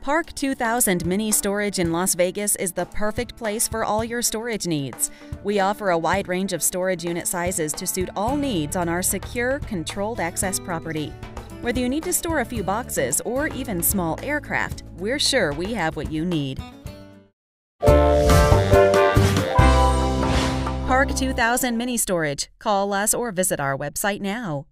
Park 2000 Mini Storage in Las Vegas is the perfect place for all your storage needs. We offer a wide range of storage unit sizes to suit all needs on our secure, controlled access property. Whether you need to store a few boxes or even small aircraft, we're sure we have what you need. Park 2000 Mini Storage. Call us or visit our website now.